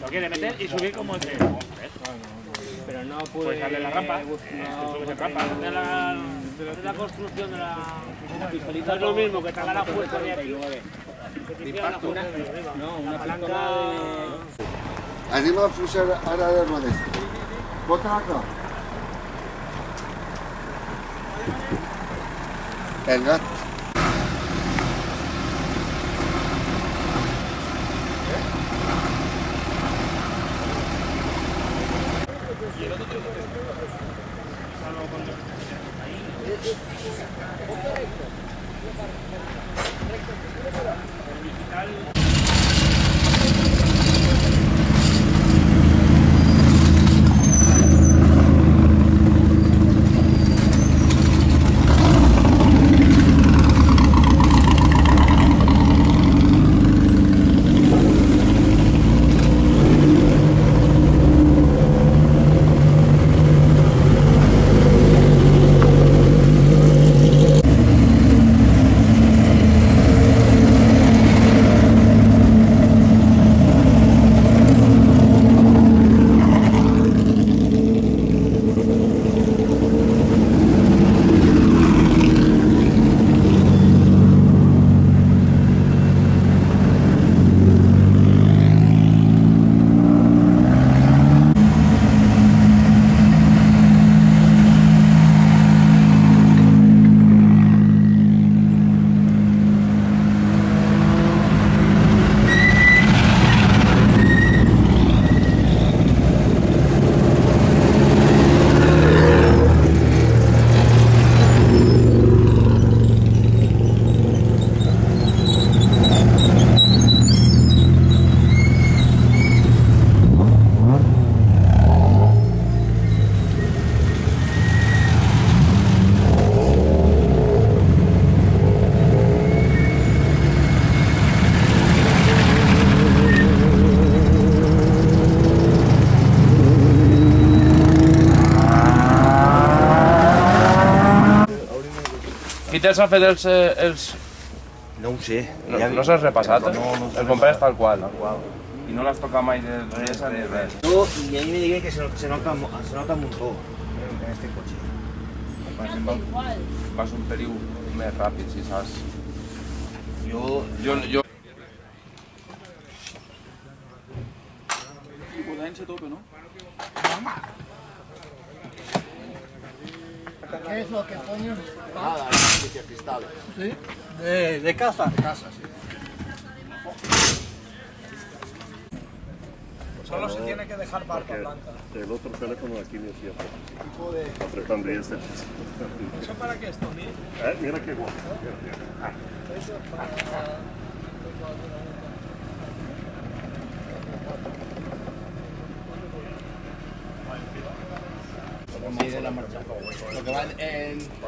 lo quiere meter y subir como ese. Pero no pude... Pues darle la rampa. No, subes en rampa. De la, de la construcción de la. No es lo mismo que te la puesto de aquí. De no, una La palanca. pistola Anem a afluixar ara de rodes. Bota acá. El gat. Te'ls ha fet els... eh, els... No ho sé. No, Ja- no s'has repassat? No, no El compres tal qual. I no l'has tocat mai de duresa ni res. No, y a mí me dijeron que se, se, nota, se nota un montón en, este coche. Vas, vas un periu més ràpid, si saps. Yo, Jo, jo... Potència a tope, no? ¿Qué es lo que coño? Nada, cristales. ¿Sí? De, de casa. De casa, sí. Solo se tiene que dejar barba blanca. El otro teléfono aquí me decía, apretando y este. ¿Eso para qué es, Tony? Eh, mira qué guapo. Eso para...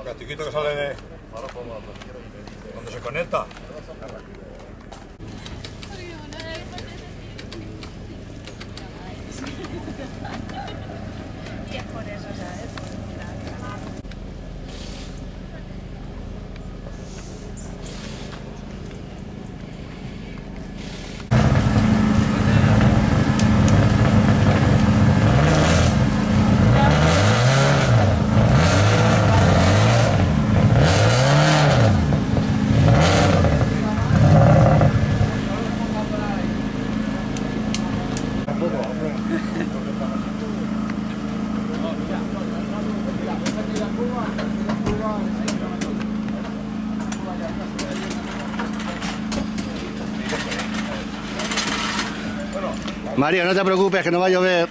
plastiquito que sale de. Cuando se conecta. Y es por eso, ¿sabes? Mario, no te preocupes, que no va a llover.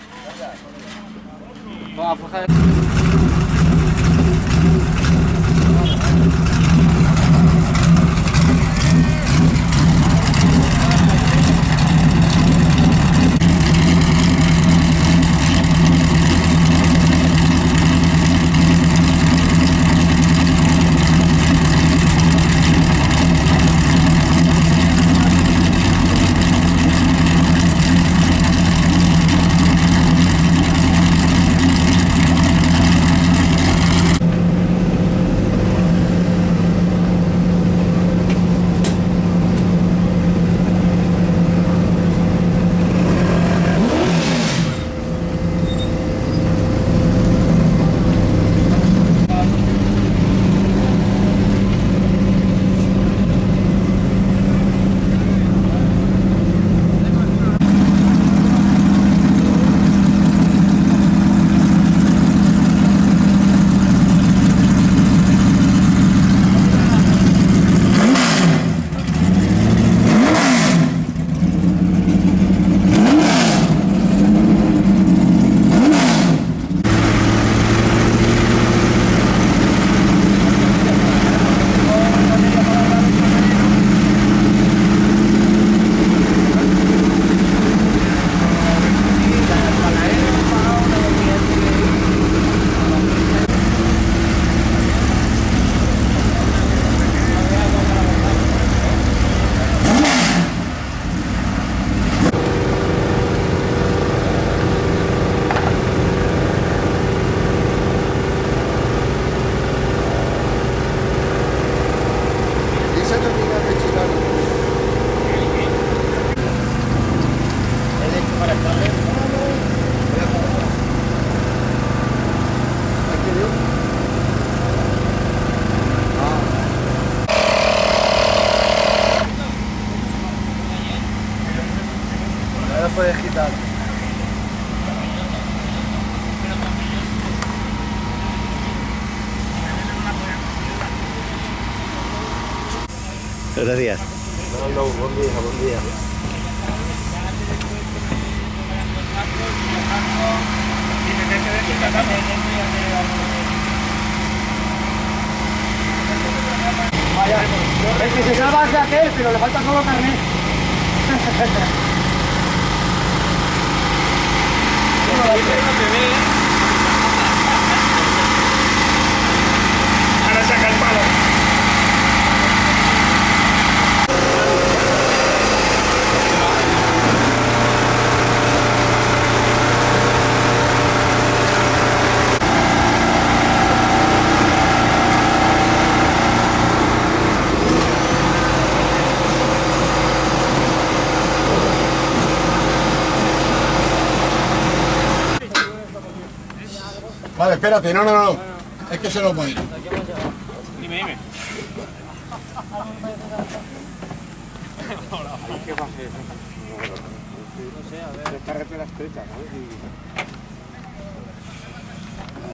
Buenos días. No, buen día, buen día. Vaya, el que se salva es de aquel, pero le falta solo carnet. espérate, no, no, no. Es que se lo voy. Dime, dime. Carretera estrecha, ¿no?